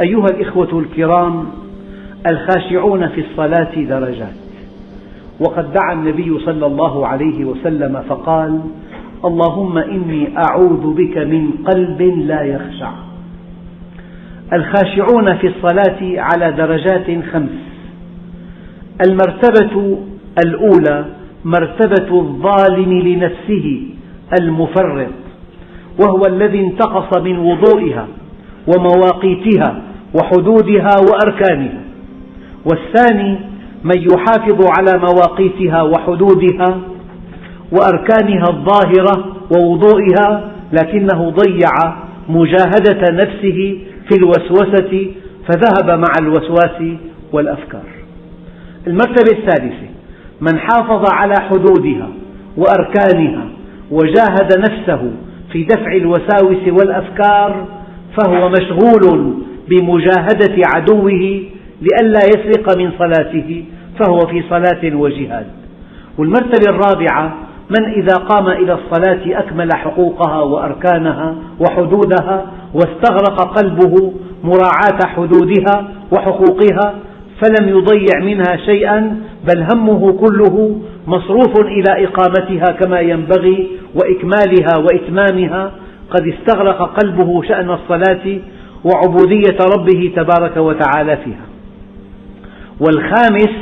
أيها الإخوة الكرام الخاشعون في الصلاة درجات. وقد دعا النبي صلى الله عليه وسلم فقال اللهم إني أعوذ بك من قلب لا يخشع. الخاشعون في الصلاة على درجات خمس. المرتبة الأولى مرتبة الظالم لنفسه المفرط وهو الذي انتقص من وضوئها. ومواقيتها وحدودها وأركانها. والثاني من يحافظ على مواقيتها وحدودها وأركانها الظاهرة ووضوئها لكنه ضيع مجاهدة نفسه في الوسوسة فذهب مع الوسواس والأفكار. المرتبة الثالثة من حافظ على حدودها وأركانها وجاهد نفسه في دفع الوساوس والأفكار فهو مشغول بمجاهدة عدوه لئلا يسرق من صلاته فهو في صلاة وجهاد. والمرتبة الرابعة من إذا قام إلى الصلاة أكمل حقوقها وأركانها وحدودها واستغرق قلبه مراعاة حدودها وحقوقها فلم يضيع منها شيئا بل همه كله مصروف إلى إقامتها كما ينبغي وإكمالها وإتمامها قد استغرق قلبه شأن الصلاة وعبودية ربه تبارك وتعالى فيها. والخامس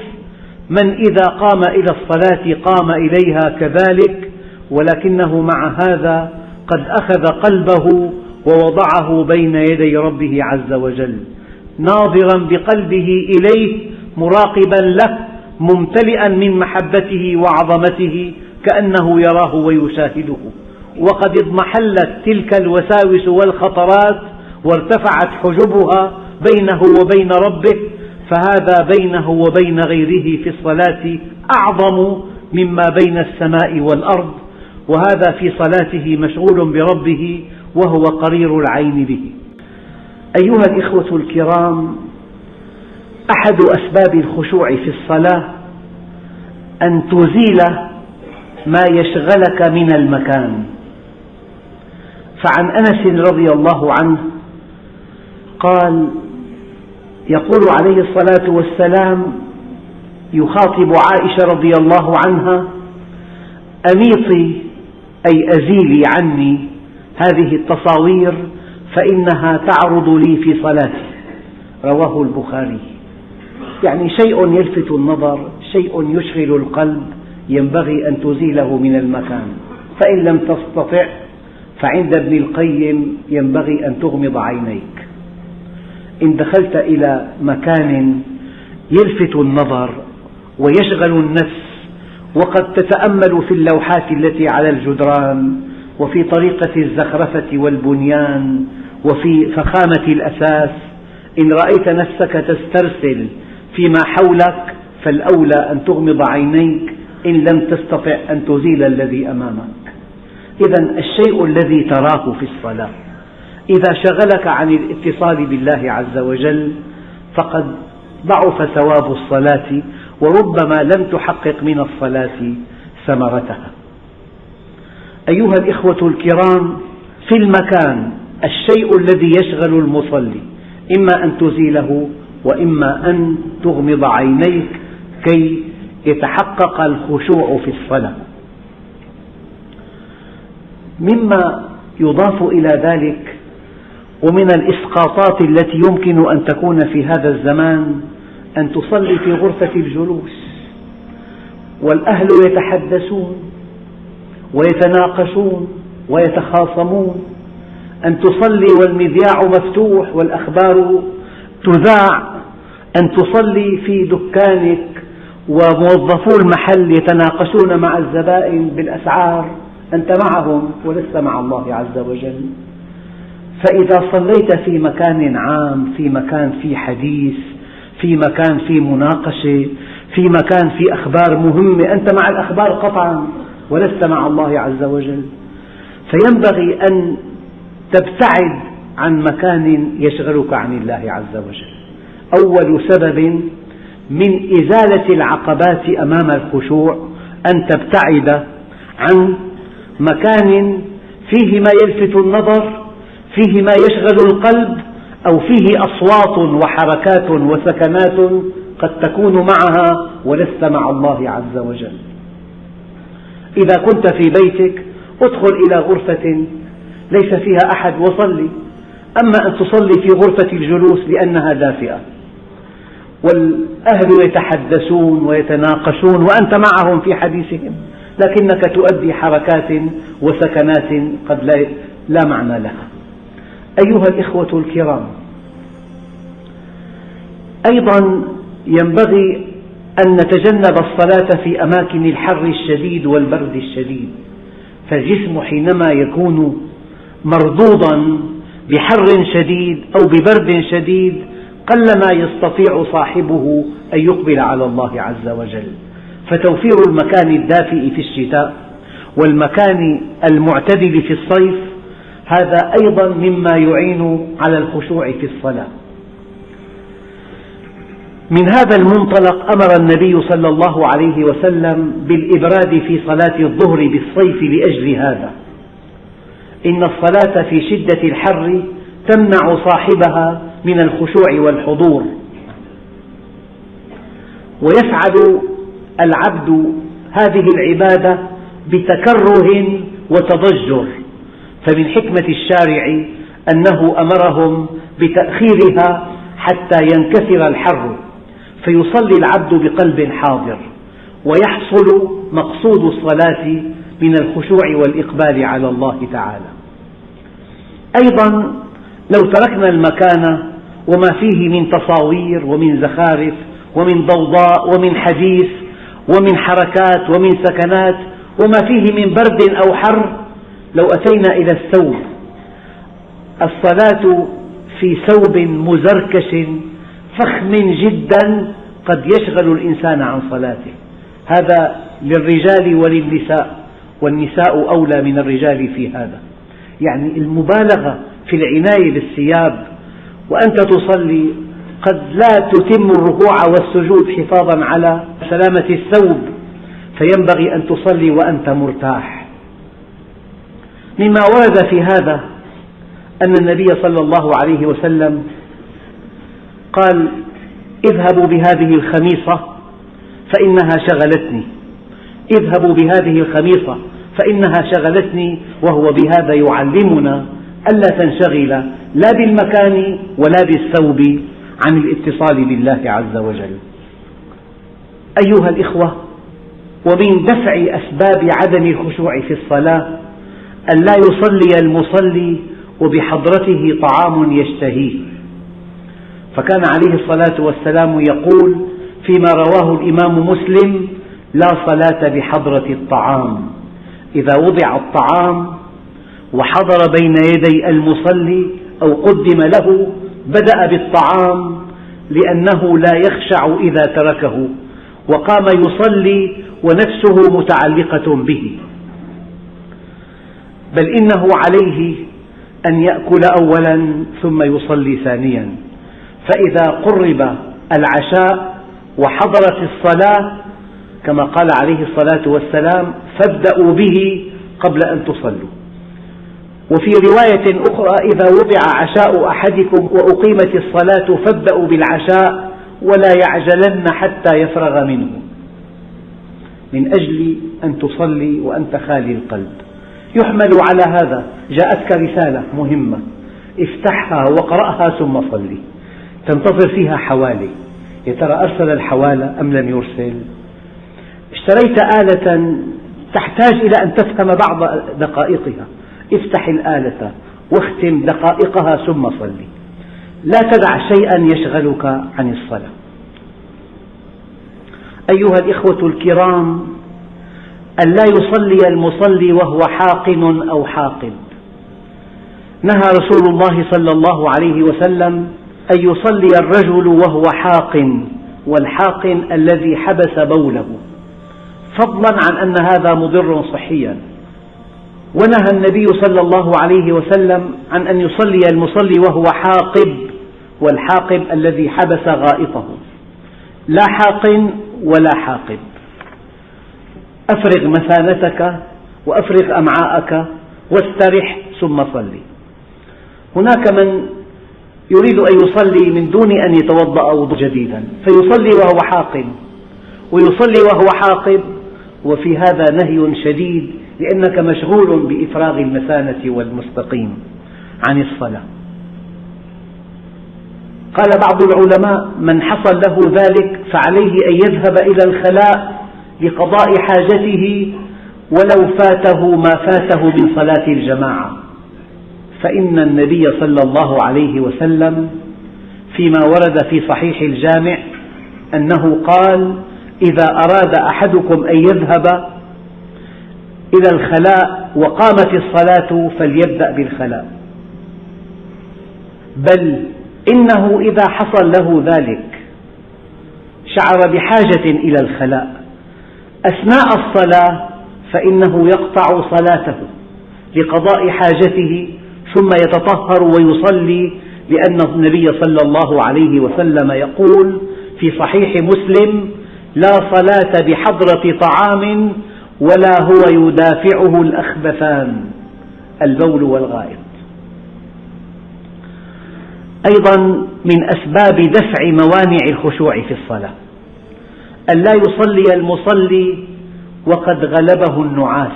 من إذا قام إلى الصلاة قام إليها كذلك ولكنه مع هذا قد أخذ قلبه ووضعه بين يدي ربه عز وجل. ناظرا بقلبه إليه مراقبا له ممتلئا من محبته وعظمته كأنه يراه ويشاهده. وقد اضمحلت تلك الوساوس والخطرات وارتفعت حجبها بينه وبين ربه فهذا بينه وبين غيره في الصلاة أعظم مما بين السماء والأرض وهذا في صلاته مشغول بربه وهو قرير العين به. أيها الإخوة الكرام أحد أسباب الخشوع في الصلاة أن تزيل ما يشغلك من المكان. فعن أنس رضي الله عنه قال يقول عليه الصلاة والسلام يخاطب عائشة رضي الله عنها أميطي أي أزيلي عني هذه التصاوير فإنها تعرض لي في صلاتي. رواه البخاري. يعني شيء يلفت النظر شيء يشغل القلب ينبغي أن تزيله من المكان. فإن لم تستطع فعند ابن القيم ينبغي أن تغمض عينيك. إن دخلت إلى مكان يلفت النظر ويشغل النفس وقد تتأمل في اللوحات التي على الجدران وفي طريقة الزخرفة والبنيان وفي فخامة الأثاث إن رأيت نفسك تسترسل فيما حولك فالأولى أن تغمض عينيك إن لم تستطع أن تزيل الذي أمامك. إذا الشيء الذي تراه في الصلاة إذا شغلك عن الاتصال بالله عز وجل فقد ضعف ثواب الصلاة وربما لم تحقق من الصلاة ثمرتها. أيها الإخوة الكرام، في المكان الشيء الذي يشغل المصلي إما أن تزيله وإما أن تغمض عينيك كي يتحقق الخشوع في الصلاة. مما يضاف إلى ذلك ومن الإسقاطات التي يمكن أن تكون في هذا الزمان أن تصلي في غرفة الجلوس والأهل يتحدثون ويتناقشون ويتخاصمون. أن تصلي والمذياع مفتوح والأخبار تذاع. أن تصلي في دكانك وموظفو المحل يتناقشون مع الزبائن بالأسعار. أنت معهم ولست مع الله عز وجل. فإذا صليت في مكان عام في مكان في حديث في مكان في مناقشة في مكان في أخبار مهمة أنت مع الأخبار قطعا ولست مع الله عز وجل. فينبغي أن تبتعد عن مكان يشغلك عن الله عز وجل. أول سبب من إزالة العقبات أمام الخشوع أن تبتعد عن مكان فيه ما يلفت النظر فيه ما يشغل القلب أو فيه أصوات وحركات وسكنات قد تكون معها ولست مع الله عز وجل. إذا كنت في بيتك ادخل إلى غرفة ليس فيها أحد وصلي. أما أن تصلي في غرفة الجلوس لأنها دافئة. والأهل يتحدثون ويتناقشون وأنت معهم في حديثهم. لكنك تؤدي حركات وسكنات قد لا معنى لها. أيها الإخوة الكرام أيضا ينبغي أن نتجنب الصلاة في أماكن الحر الشديد والبرد الشديد. فالجسم حينما يكون مردودا بحر شديد أو ببرد شديد قلما يستطيع صاحبه أن يقبل على الله عز وجل. فتوفير المكان الدافئ في الشتاء والمكان المعتدل في الصيف هذا أيضا مما يعين على الخشوع في الصلاة. من هذا المنطلق أمر النبي صلى الله عليه وسلم بالإبراد في صلاة الظهر بالصيف لأجل هذا. إن الصلاة في شدة الحر تمنع صاحبها من الخشوع والحضور. ويفعل العبد هذه العبادة بتكره وتضجر. فمن حكمة الشارع أنه أمرهم بتأخيرها حتى ينكسر الحر فيصلي العبد بقلب حاضر ويحصل مقصود الصلاة من الخشوع والإقبال على الله تعالى. أيضا لو تركنا المكان وما فيه من تصاوير ومن زخارف ومن ضوضاء ومن حديث ومن حركات ومن سكنات وما فيه من برد أو حر. لو أتينا إلى الثوب الصلاة في ثوب مزركش فخم جدا قد يشغل الإنسان عن صلاته. هذا للرجال وللنساء والنساء أولى من الرجال في هذا. يعني المبالغة في العناية بالثياب وأنت تصلي قد لا تتم الركوع والسجود حفاظا على سلامة الثوب فينبغي أن تصلي وأنت مرتاح. مما ورد في هذا أن النبي صلى الله عليه وسلم قال اذهبوا بهذه الخميصة فإنها شغلتني. اذهبوا بهذه الخميصة فإنها شغلتني وهو بهذا يعلمنا ألا تنشغل لا بالمكان ولا بالثوب. عن الاتصال بالله عز وجل. أيها الإخوة ومن دفع أسباب عدم الخشوع في الصلاة أن لا يصلي المصلي وبحضرته طعام يشتهيه. فكان عليه الصلاة والسلام يقول فيما رواه الإمام مسلم لا صلاة بحضرة الطعام. إذا وضع الطعام وحضر بين يدي المصلي أو قدم له بدأ بالطعام لأنه لا يخشع إذا تركه وقام يصلي ونفسه متعلقة به. بل إنه عليه أن يأكل أولا ثم يصلي ثانيا. فإذا قرب العشاء وحضرت الصلاة كما قال عليه الصلاة والسلام فابدأوا به قبل أن تصلوا. وفي رواية أخرى إذا وضع عشاء أحدكم وأقيمت الصلاة فابدأوا بالعشاء ولا يعجلن حتى يفرغ منه. من أجل أن تصلي وأنت خالي القلب. يحمل على هذا. جاءتك رسالة مهمة. افتحها واقرأها ثم صلي. تنتظر فيها حوالي. يا ترى أرسل الحوالة أم لم يرسل؟ اشتريت آلة تحتاج إلى أن تفهم بعض دقائقها. افتح الآلة واختم دقائقها ثم صلي. لا تدع شيئا يشغلك عن الصلاة. أيها الإخوة الكرام أن لا يصلي المصلي وهو حاقن أو حاقد. نهى رسول الله صلى الله عليه وسلم أن يصلي الرجل وهو حاقن والحاقن الذي حبس بوله. فضلا عن أن هذا مضر صحيا. ونهى النبي صلى الله عليه وسلم عن أن يصلي المصلي وهو حاقب والحاقب الذي حبس غائطه. لا حاقن ولا حاقب. أفرغ مثانتك وأفرغ أمعاءك واسترح ثم صلي. هناك من يريد أن يصلي من دون أن يتوضأ وضوء جديدا فيصلي وهو حاقن ويصلي وهو حاقب وفي هذا نهي شديد لأنك مشغول بإفراغ المثانة والمستقيم عن الصلاة. قال بعض العلماء من حصل له ذلك فعليه أن يذهب إلى الخلاء لقضاء حاجته ولو فاته ما فاته من صلاة الجماعة. فإن النبي صلى الله عليه وسلم فيما ورد في صحيح الجامع أنه قال إذا أراد أحدكم أن يذهب إلى الخلاء وقامت الصلاة فليبدأ بالخلاء. بل إنه إذا حصل له ذلك شعر بحاجة إلى الخلاء. أثناء الصلاة فإنه يقطع صلاته لقضاء حاجته ثم يتطهر ويصلي لأن النبي صلى الله عليه وسلم يقول في صحيح مسلم لا صلاة بحضرة طعام ولا هو يدافعه الأخبثان البول والغائط. أيضا من أسباب دفع موانع الخشوع في الصلاة أن لا يصلي المصلي وقد غلبه النعاس.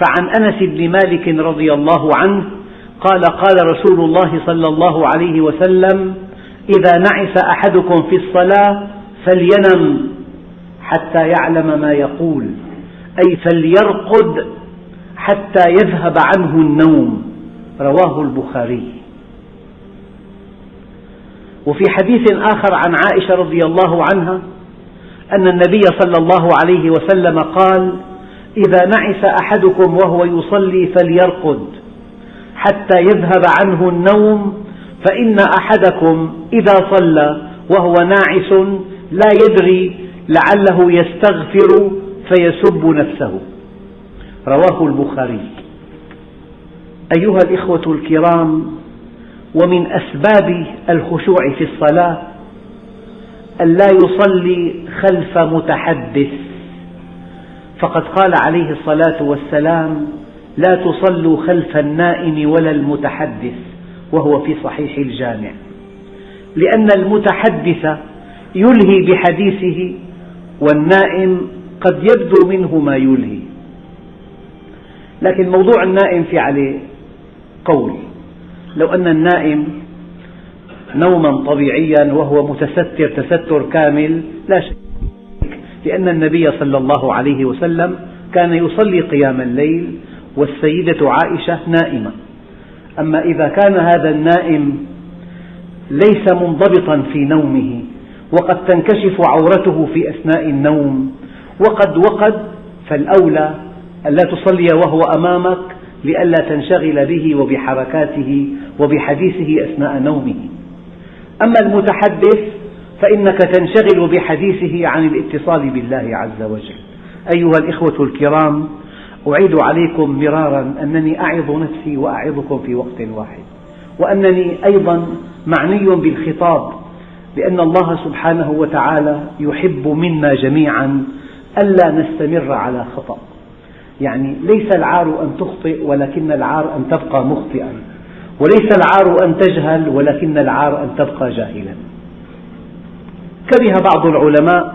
فعن أنس بن مالك رضي الله عنه قال قال رسول الله صلى الله عليه وسلم إذا نعس أحدكم في الصلاة فلينم حتى يعلم ما يقول. أي فليرقد حتى يذهب عنه النوم. رواه البخاري. وفي حديث آخر عن عائشة رضي الله عنها أن النبي صلى الله عليه وسلم قال إذا نعس أحدكم وهو يصلي فليرقد حتى يذهب عنه النوم فإن أحدكم إذا صلى وهو ناعس لا يدري لعله يستغفر فيسب نفسه. رواه البخاري. أيها الإخوة الكرام ومن أسباب الخشوع في الصلاة أن لا يصلي خلف متحدث. فقد قال عليه الصلاة والسلام لا تصلوا خلف النائم ولا المتحدث وهو في صحيح الجامع. لأن المتحدث يلهي بحديثه والنائم قد يبدو منه ما يلهي. لكن موضوع النائم في عليه قول. لو أن النائم نوما طبيعيا وهو متستر تستر كامل لا شك لأن النبي صلى الله عليه وسلم كان يصلي قيام الليل والسيدة عائشة نائمة. أما إذا كان هذا النائم ليس منضبطا في نومه وقد تنكشف عورته في أثناء النوم وقد وقد فالأولى ألا تصلي وهو أمامك لئلا تنشغل به وبحركاته وبحديثه أثناء نومه. أما المتحدث فإنك تنشغل بحديثه عن الاتصال بالله عز وجل. أيها الإخوة الكرام أعيد عليكم مرارا أنني أعظ نفسي وأعظكم في وقت واحد وأنني أيضا معني بالخطاب لأن الله سبحانه وتعالى يحب منا جميعا ألا نستمر على خطأ. يعني ليس العار أن تخطئ ولكن العار أن تبقى مخطئا. وليس العار أن تجهل ولكن العار أن تبقى جاهلا. كره بعض العلماء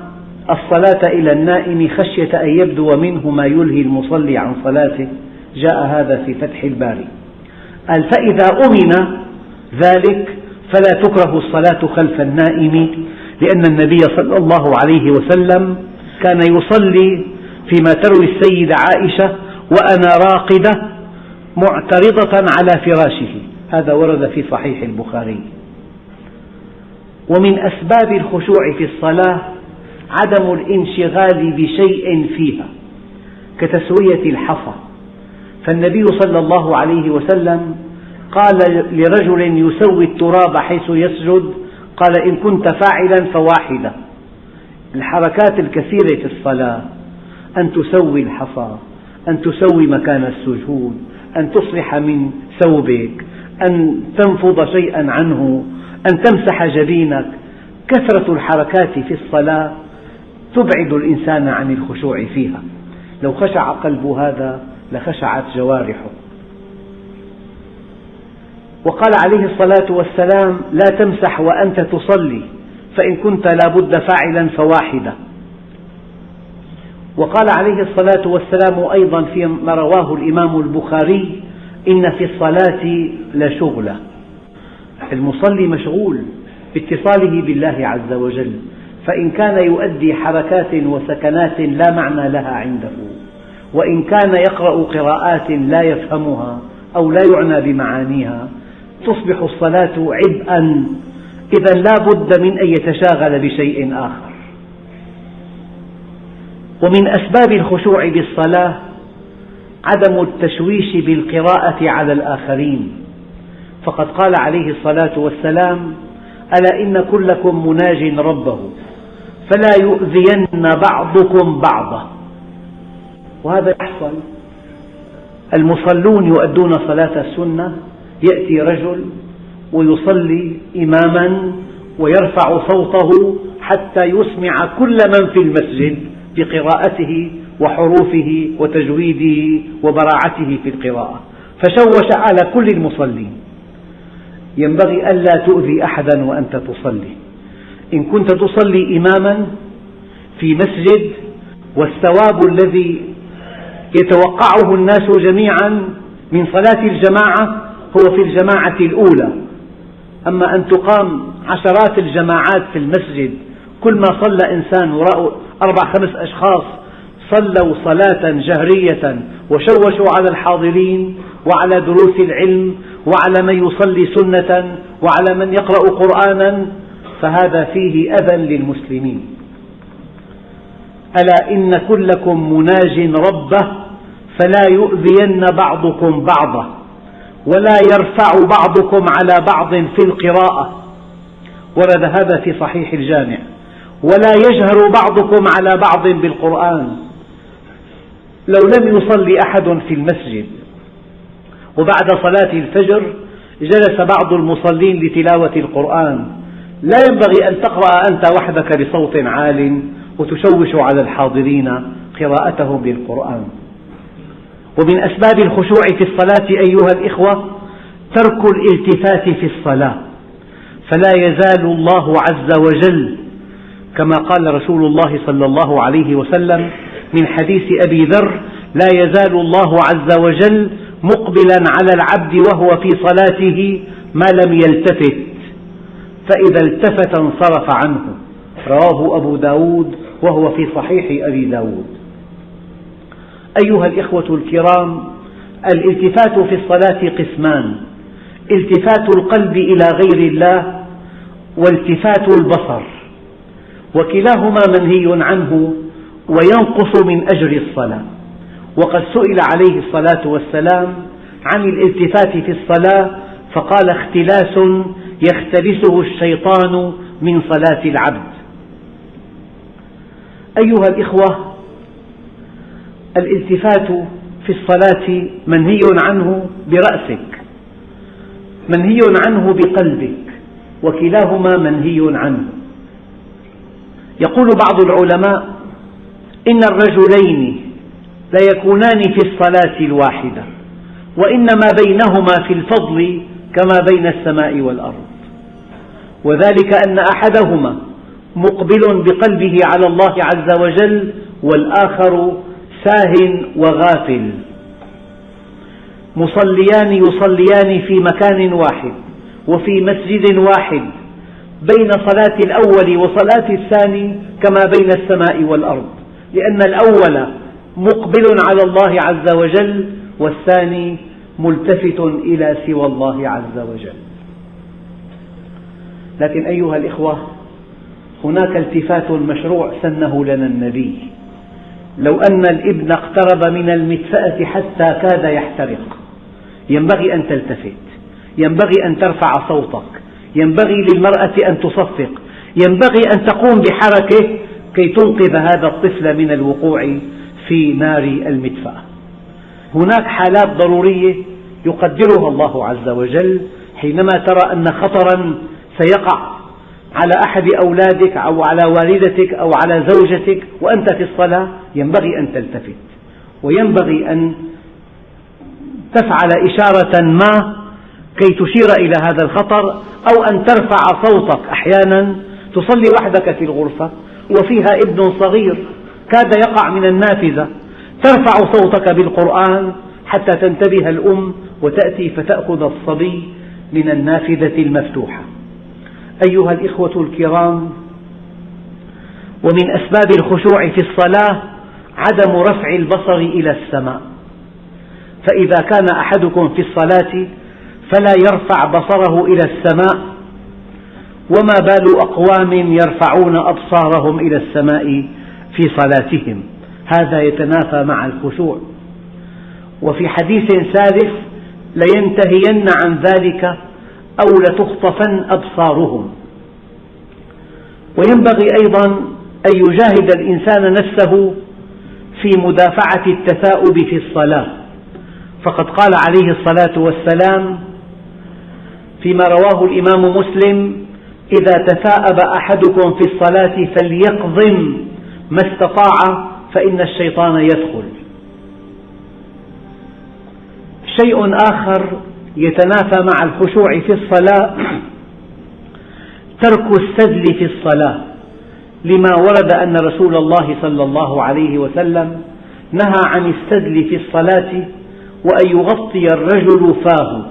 الصلاة إلى النائم خشية أن يبدو منه ما يلهي المصلي عن صلاته. جاء هذا في فتح الباري. قال فإذا أمن ذلك فلا تكره الصلاة خلف النائم لأن النبي صلى الله عليه وسلم كان يصلي فيما تروي السيدة عائشة وأنا راقدة معترضة على فراشه. هذا ورد في صحيح البخاري. ومن أسباب الخشوع في الصلاة عدم الانشغال بشيء فيها كتسوية الحصى. فالنبي صلى الله عليه وسلم قال لرجل يسوي التراب حيث يسجد قال إن كنت فاعلا فواحدة الحركات الكثيرة في الصلاة أن تسوي الحصى أن تسوي مكان السجود أن تصلح من ثوبك أن تنفض شيئا عنه أن تمسح جبينك. كثرة الحركات في الصلاة تبعد الإنسان عن الخشوع فيها. لو خشع قلب هذا لخشعت جوارحه. وقال عليه الصلاة والسلام لا تمسح وأنت تصلي. فإن كنت لا بد فاعلا فواحدة وقال عليه الصلاة والسلام أيضا فيما رواه الإمام البخاري إن في الصلاة لشغلة المصلي مشغول باتصاله بالله عز وجل فإن كان يؤدي حركات وسكنات لا معنى لها عنده وإن كان يقرأ قراءات لا يفهمها أو لا يعنى بمعانيها تصبح الصلاة عبئا إذا لا بد من أن يتشاغل بشيء آخر. ومن أسباب الخشوع بالصلاة عدم التشويش بالقراءة على الآخرين. فقد قال عليه الصلاة والسلام ألا إن كلكم مناج ربه فلا يؤذين بعضكم بعضا. وهذا يحصل المصلون يؤدون صلاة السنة يأتي رجل ويصلي إماما ويرفع صوته حتى يسمع كل من في المسجد بقراءته وحروفه وتجويده وبراعته في القراءة. فشوش على كل المصلين. ينبغي ألا تؤذي أحدا وأنت تصلي. إن كنت تصلي إماما في مسجد والثواب الذي يتوقعه الناس جميعا من صلاة الجماعة هو في الجماعة الأولى. أما أن تقام عشرات الجماعات في المسجد كل ما صلى إنسان وراءه أربع خمس أشخاص صلوا صلاة جهرية وشوشوا على الحاضرين وعلى دروس العلم وعلى من يصلي سنة وعلى من يقرأ قرآنا فهذا فيه أذى للمسلمين. ألا إن كلكم مناج ربه فلا يؤذين بعضكم بعضا ولا يرفع بعضكم على بعض في القراءة. ورد هذا في صحيح الجامع. ولا يجهر بعضكم على بعض بالقرآن. لو لم يصلي أحد في المسجد وبعد صلاة الفجر جلس بعض المصلين لتلاوة القرآن. لا ينبغي أن تقرأ أنت وحدك بصوت عال وتشوش على الحاضرين قراءتهم للقرآن ومن أسباب الخشوع في الصلاة أيها الإخوة ترك الالتفات في الصلاة فلا يزال الله عز وجل كما قال رسول الله صلى الله عليه وسلم من حديث أبي ذر لا يزال الله عز وجل مقبلا على العبد وهو في صلاته ما لم يلتفت فإذا التفت انصرف عنه رواه أبو داود وهو في صحيح أبي داود. أيها الإخوة الكرام الالتفات في الصلاة قسمان. التفات القلب إلى غير الله والتفات البصر. وكلاهما منهي عنه وينقص من أجر الصلاة. وقد سئل عليه الصلاة والسلام عن الالتفات في الصلاة فقال اختلاس يختلسه الشيطان من صلاة العبد. أيها الإخوة الالتفات في الصلاة منهي عنه برأسك منهي عنه بقلبك وكلاهما منهي عنه. يقول بعض العلماء إن الرجلين ليكونان في الصلاة الواحدة وإنما بينهما في الفضل كما بين السماء والأرض. وذلك أن أحدهما مقبل بقلبه على الله عز وجل والآخر ساه وغافل. مصليان يصليان في مكان واحد وفي مسجد واحد بين صلاة الأول وصلاة الثاني كما بين السماء والأرض لأن الأول مقبل على الله عز وجل والثاني ملتفت إلى سوى الله عز وجل. لكن أيها الإخوة هناك التفات مشروع سنه لنا النبي. لو أن الإبن اقترب من المدفأة حتى كاد يحترق. ينبغي أن تلتفت. ينبغي أن ترفع صوتك. ينبغي للمرأة أن تصفق. ينبغي أن تقوم بحركة كي تنقذ هذا الطفل من الوقوع في نار المدفأة. هناك حالات ضرورية يقدرها الله عز وجل حينما ترى أن خطرا سيقع على أحد أولادك أو على والدتك أو على زوجتك وأنت في الصلاة ينبغي أن تلتفت. وينبغي أن تفعل إشارة ما كي تشير إلى هذا الخطر أو أن ترفع صوتك. أحيانا تصلي وحدك في الغرفة وفيها ابن صغير كاد يقع من النافذة. ترفع صوتك بالقرآن حتى تنتبه الأم وتأتي فتأخذ الصبي من النافذة المفتوحة. أيها الإخوة الكرام ومن أسباب الخشوع في الصلاة عدم رفع البصر إلى السماء. فإذا كان أحدكم في الصلاة فلا يرفع بصره إلى السماء وما بال أقوام يرفعون أبصارهم إلى السماء في صلاتهم. هذا يتنافى مع الخشوع. وفي حديث ثالث لينتهين عن ذلك أو لتخطفن أبصارهم. وينبغي أيضا أن يجاهد الإنسان نفسه في مدافعة التثاؤب في الصلاة. فقد قال عليه الصلاة والسلام فيما رواه الإمام مسلم إذا تثاءب أحدكم في الصلاة فليقضم ما استطاع فإن الشيطان يدخل. شيء آخر يتنافى مع الخشوع في الصلاة ترك السدل في الصلاة. لما ورد أن رسول الله صلى الله عليه وسلم نهى عن السدل في الصلاة وأن يغطي الرجل فاه.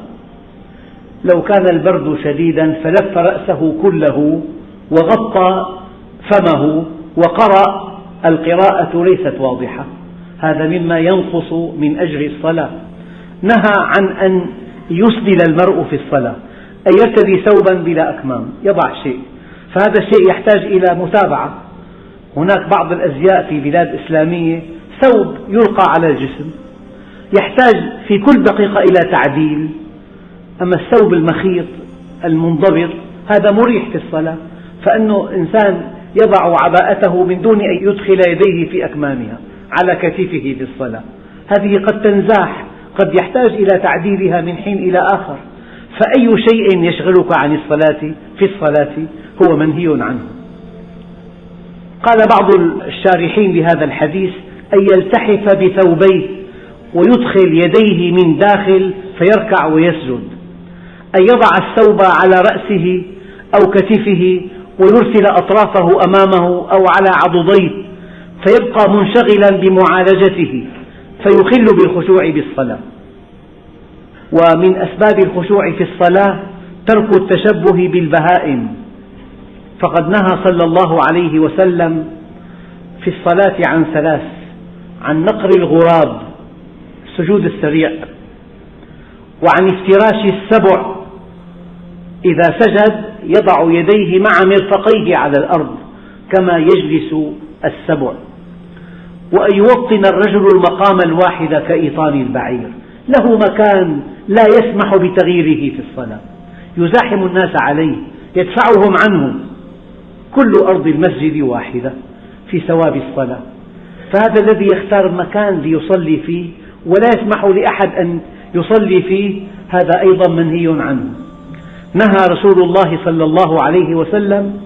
لو كان البرد شديدا فلف رأسه كله وغطى فمه وقرأ القراءة ليست واضحة. هذا مما ينقص من أجر الصلاة. نهى عن أن يسدل المرء في الصلاة أن يرتدي ثوبا بلا أكمام يضع شيء. فهذا الشيء يحتاج إلى متابعة. هناك بعض الأزياء في بلاد إسلامية ثوب يلقى على الجسم يحتاج في كل دقيقة إلى تعديل. أما الثوب المخيط المنضبط هذا مريح في الصلاة فأنه إنسان يضع عباءته من دون أن يدخل يديه في أكمامها على كتفه في الصلاة. هذه قد تنزاح قد يحتاج إلى تعديلها من حين إلى آخر. فأي شيء يشغلك عن الصلاة في الصلاة هو منهي عنه. قال بعض الشارحين لهذا الحديث أن يلتحف بثوبيه ويدخل يديه من داخل فيركع ويسجد. أن يضع الثوب على رأسه أو كتفه ويرسل أطرافه أمامه أو على عضديه فيبقى منشغلا بمعالجته. فيخل بالخشوع بالصلاة. ومن أسباب الخشوع في الصلاة ترك التشبه بالبهائم. فقد نهى صلى الله عليه وسلم في الصلاة عن ثلاث عن نقر الغراب السجود السريع وعن افتراش السبع. إذا سجد يضع يديه مع مرفقيه على الأرض كما يجلس السبع. وأن يوطن الرجل المقام الواحد كإيطان البعير. له مكان لا يسمح بتغييره في الصلاة. يزاحم الناس عليه يدفعهم عنه. كل أرض المسجد واحدة في ثواب الصلاة. فهذا الذي يختار مكان ليصلي فيه ولا يسمح لأحد أن يصلي فيه هذا أيضا منهي عنه. نهى رسول الله صلى الله عليه وسلم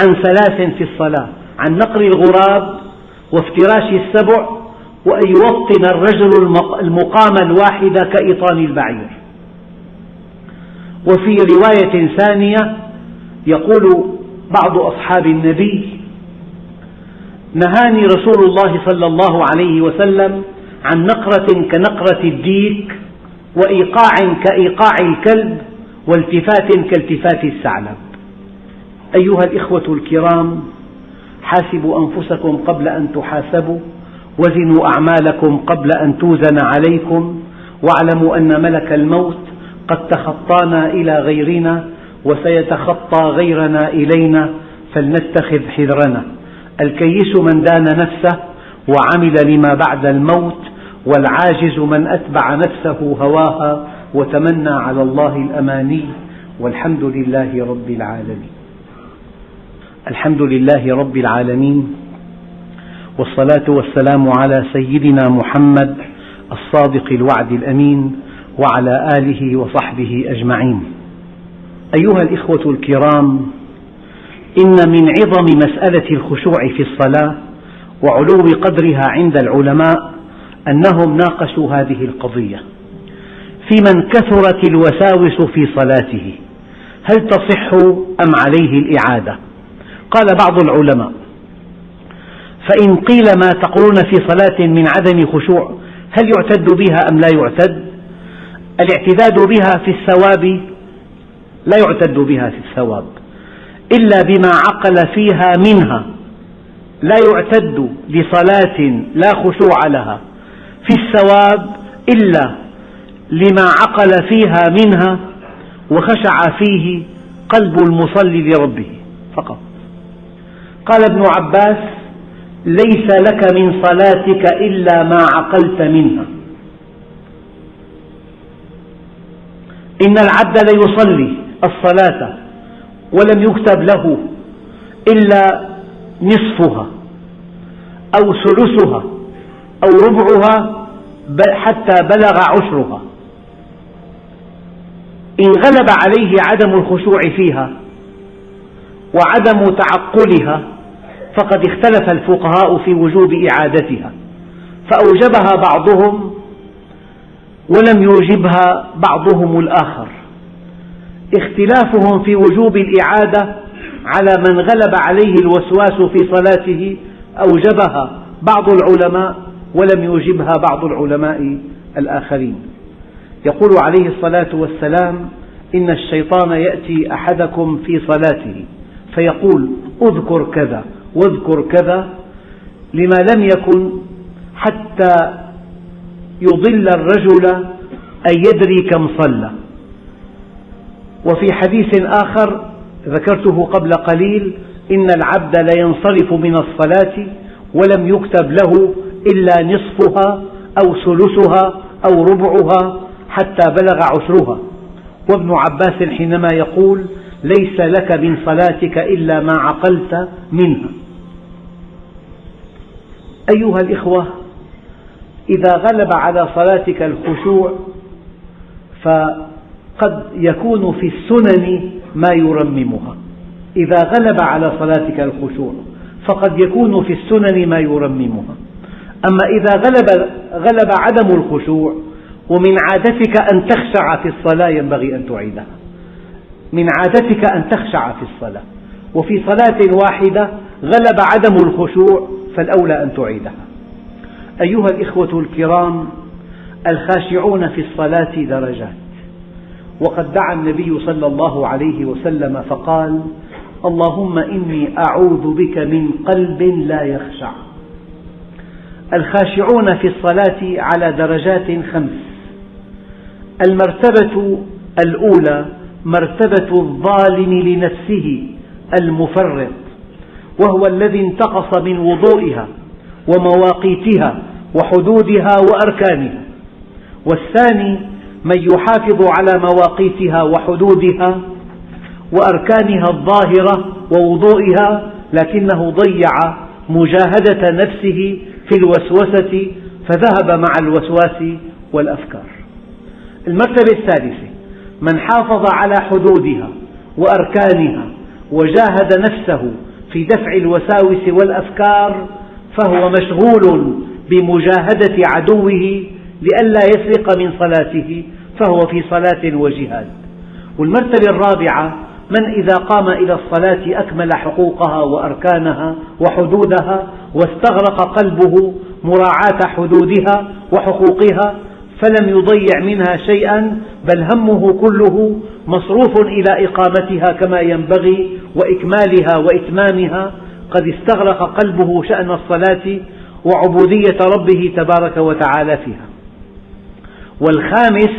عن ثلاث في الصلاة عن نقر الغراب وافتراش السبع وأن يوطن الرجل المقام الواحد كإيطان البعير. وفي رواية ثانية يقول بعض أصحاب النبي نهاني رسول الله صلى الله عليه وسلم عن نقرة كنقرة الديك وإيقاع كإيقاع الكلب والتفات كالتفات الثعلب. أيها الإخوة الكرام حاسبوا أنفسكم قبل أن تحاسبوا وزنوا أعمالكم قبل أن توزن عليكم واعلموا أن ملك الموت قد تخطانا إلى غيرنا وسيتخطى غيرنا إلينا فلنتخذ حذرنا. الكيس من دان نفسه وعمل لما بعد الموت والعاجز من أتبع نفسه هواها وتمنى على الله الأماني والحمد لله رب العالمين. الحمد لله رب العالمين والصلاة والسلام على سيدنا محمد الصادق الوعد الأمين وعلى آله وصحبه أجمعين. أيها الإخوة الكرام إن من عظم مسألة الخشوع في الصلاة وعلو قدرها عند العلماء أنهم ناقشوا هذه القضية. في من كثرت الوساوس في صلاته هل تصح أم عليه الإعادة؟ قال بعض العلماء فإن قيل ما تقولون في صلاة من عدم خشوع هل يعتد بها أم لا يعتد؟ الاعتداد بها في الثواب لا يعتد بها في الثواب إلا بما عقل فيها منها لا يعتد لصلاة لا خشوع لها في الثواب إلا لما عقل فيها منها وخشع فيه قلب المصلي لربه فقط. قال ابن عباس ليس لك من صلاتك إلا ما عقلت منها. إن العبد ليصلي الصلاة ولم يكتب له إلا نصفها أو ثلثها أو ربعها حتى بلغ عشرها. إن غلب عليه عدم الخشوع فيها وعدم تعقلها فقد اختلف الفقهاء في وجوب إعادتها فأوجبها بعضهم ولم يوجبها بعضهم الآخر. اختلافهم في وجوب الإعادة على من غلب عليه الوسواس في صلاته أوجبها بعض العلماء ولم يوجبها بعض العلماء الآخرين. يقول عليه الصلاة والسلام إن الشيطان يأتي أحدكم في صلاته فيقول اذكر كذا. واذكر كذا لما لم يكن حتى يضل الرجل أن يدري كم صلى. وفي حديث آخر ذكرته قبل قليل إن العبد لينصرف من الصلاة ولم يكتب له إلا نصفها أو ثلثها أو ربعها حتى بلغ عشرها. وابن عباس حينما يقول ليس لك من صلاتك إلا ما عقلت منها. أيها الإخوة إذا غلب على صلاتك الخشوع فقد يكون في السنن ما يرممها. إذا غلب على صلاتك الخشوع فقد يكون في السنن ما يرممها. أما إذا غلب, غلب عدم الخشوع ومن عادتك أن تخشع في الصلاة ينبغي أن تعيدها. من عادتك أن تخشع في الصلاة. وفي صلاة واحدة غلب عدم الخشوع فالأولى أن تعيدها. أيها الإخوة الكرام الخاشعون في الصلاة درجات. وقد دعا النبي صلى الله عليه وسلم فقال اللهم إني أعوذ بك من قلب لا يخشع. الخاشعون في الصلاة على درجات خمس. المرتبة الأولى مرتبة الظالم لنفسه المفرط. وهو الذي انتقص من وضوئها ومواقيتها وحدودها وأركانها. والثاني من يحافظ على مواقيتها وحدودها وأركانها الظاهرة ووضوئها لكنه ضيع مجاهدة نفسه في الوسوسة فذهب مع الوسواس والأفكار. المرتبة الثالثة من حافظ على حدودها وأركانها وجاهد نفسه في دفع الوساوس والأفكار فهو مشغول بمجاهدة عدوه لئلا يسرق من صلاته فهو في صلاة وجهاد. والمرتبة الرابعة من إذا قام إلى الصلاة أكمل حقوقها وأركانها وحدودها واستغرق قلبه مراعاة حدودها وحقوقها فلم يضيع منها شيئا بل همه كله مصروف إلى إقامتها كما ينبغي وإكمالها وإتمامها. قد استغرق قلبه شأن الصلاة وعبودية ربه تبارك وتعالى فيها. والخامس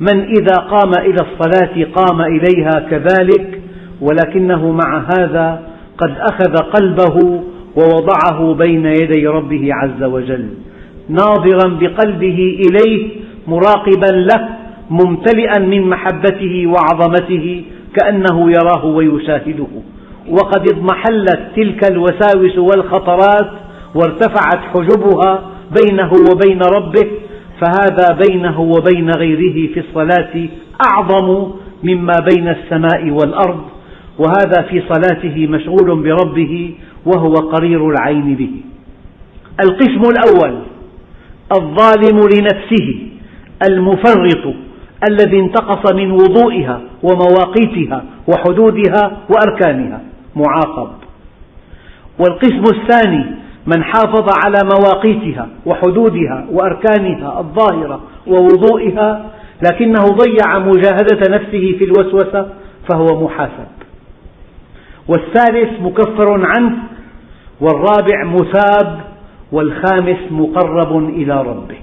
من إذا قام إلى الصلاة قام إليها كذلك ولكنه مع هذا قد أخذ قلبه ووضعه بين يدي ربه عز وجل. ناظرا بقلبه إليه مراقبا له ممتلئا من محبته وعظمته كأنه يراه ويشاهده. وقد اضمحلت تلك الوساوس والخطرات وارتفعت حجبها بينه وبين ربه فهذا بينه وبين غيره في الصلاة أعظم مما بين السماء والأرض. وهذا في صلاته مشغول بربه وهو قرير العين به. القسم الأول الظالم لنفسه المفرط الذي انتقص من وضوئها ومواقيتها وحدودها وأركانها. معاقب. والقسم الثاني من حافظ على مواقيتها وحدودها وأركانها الظاهرة ووضوئها لكنه ضيع مجاهدة نفسه في الوسوسة فهو محاسب. والثالث مكفر عنه والرابع مثاب والخامس مقرب إلى ربه.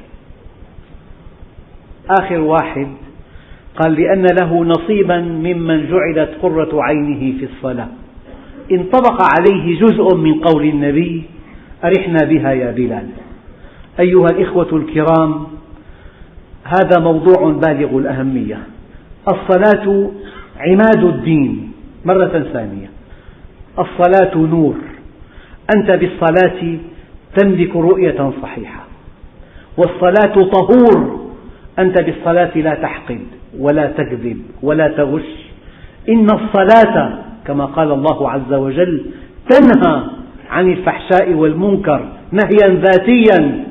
آخر واحد قال لأن له نصيبا ممن جعلت قرة عينه في الصلاة. انطبق عليه جزء من قول النبي أرحنا بها يا بلال. أيها الإخوة الكرام هذا موضوع بالغ الأهمية. الصلاة عماد الدين. مرة ثانية. الصلاة نور. أنت بالصلاة تملك رؤية صحيحة. والصلاة طهور. أنت بالصلاة لا تحقد ولا تكذب ولا تغش. إن الصلاة كما قال الله عز وجل تنهى عن الفحشاء والمنكر نهيا ذاتيا.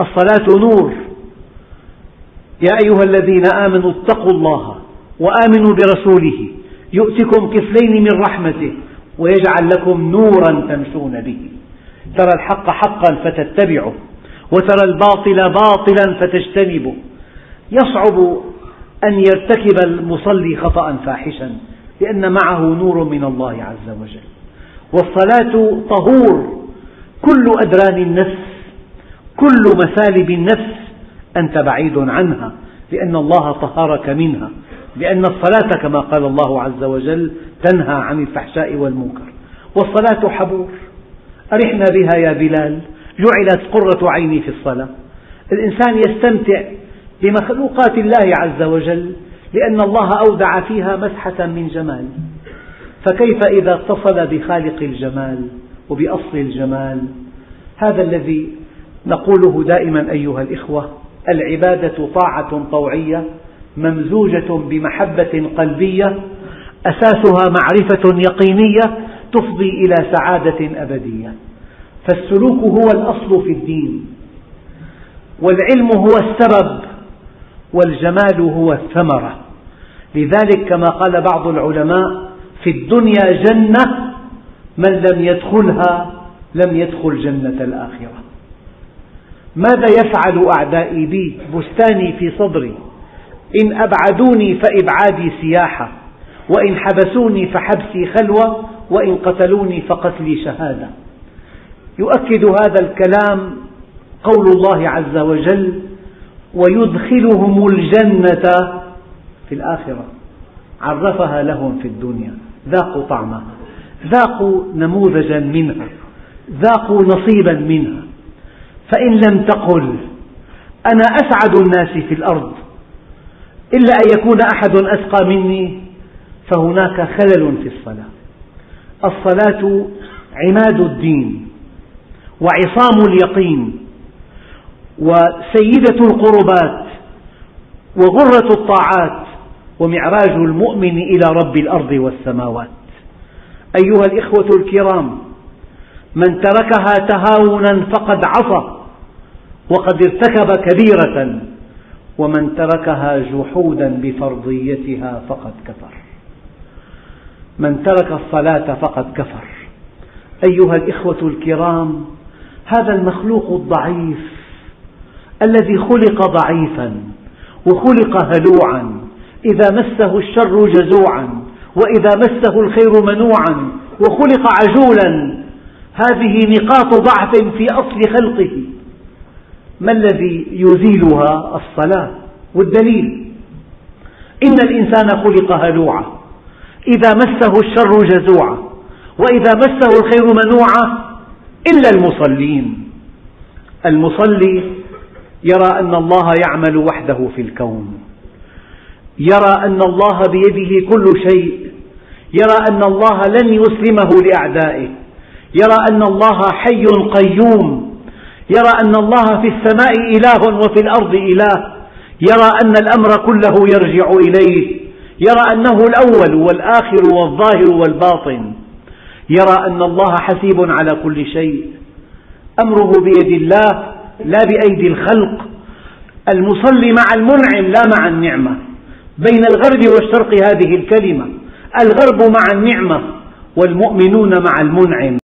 الصلاة نور. يا أيها الذين آمنوا اتقوا الله وآمنوا برسوله. يؤتكم كفلين من رحمته ويجعل لكم نورا تمشون به. ترى الحق حقا فتتبعه وترى الباطل باطلا فتجتنبه. يصعب أن يرتكب المصلي خطأ فاحشا لأن معه نور من الله عز وجل. والصلاة طهور كل أدران النفس كل مثالب النفس أنت بعيد عنها لأن الله طهرك منها لأن الصلاة كما قال الله عز وجل تنهى عن الفحشاء والمنكر. والصلاة حبور. أرحنا بها يا بلال. جعلت قرة عيني في الصلاة. الإنسان يستمتع بمخلوقات الله عز وجل لأن الله أودع فيها مسحة من جمال. فكيف إذا اتصل بخالق الجمال وبأصل الجمال؟ هذا الذي نقوله دائما أيها الإخوة العبادة طاعة طوعية ممزوجة بمحبة قلبية أساسها معرفة يقينية تفضي إلى سعادة أبدية. فالسلوك هو الأصل في الدين. والعلم هو السبب والجمال هو الثمرة. لذلك كما قال بعض العلماء في الدنيا جنة من لم يدخلها لم يدخل جنة الآخرة. ماذا يفعل أعدائي بي بستاني في صدري؟ إن أبعدوني فإبعادي سياحة. وإن حبسوني فحبسي خلوة وإن قتلوني فقتلي شهادة. يؤكد هذا الكلام قول الله عز وجل ويدخلهم الجنة في الآخرة. عرفها لهم في الدنيا. ذاقوا طعمها. ذاقوا نموذجا منها. ذاقوا نصيبا منها. فإن لم تقل أنا أسعد الناس في الأرض. إلا أن يكون أحد أتقى مني فهناك خلل في الصلاة. الصلاة عماد الدين وعصام اليقين وسيدة القربات وغرة الطاعات ومعراج المؤمن إلى رب الأرض والسماوات. أيها الإخوة الكرام من تركها تهاونا فقد عصى وقد ارتكب كبيرة ومن تركها جحودا بفرضيتها فقد كفر. من ترك الصلاة فقد كفر. أيها الإخوة الكرام هذا المخلوق الضعيف الذي خلق ضعيفا وخلق هلوعا. إذا مسه الشر جزوعا وإذا مسه الخير منوعا وخلق عجولا هذه نقاط ضعف في أصل خلقه. ما الذي يزيلها؟ الصلاة والدليل. إن الإنسان خلق هلوعا. إذا مسه الشر جزوعا وإذا مسه الخير منوعا إلا المصلين. المصلي يرى أن الله يعمل وحده في الكون. يرى أن الله بيده كل شيء. يرى أن الله لن يسلمه لأعدائه. يرى أن الله حي قيوم. يرى أن الله في السماء إله وفي الأرض إله. يرى أن الأمر كله يرجع إليه. يرى أنه الأول والآخر والظاهر والباطن. يرى أن الله حسيب على كل شيء. أمره بيد الله لا بأيدي الخلق. المصلي مع المنعم لا مع النعمة. بين الغرب والشرق هذه الكلمة. الغرب مع النعمة والمؤمنون مع المنعم.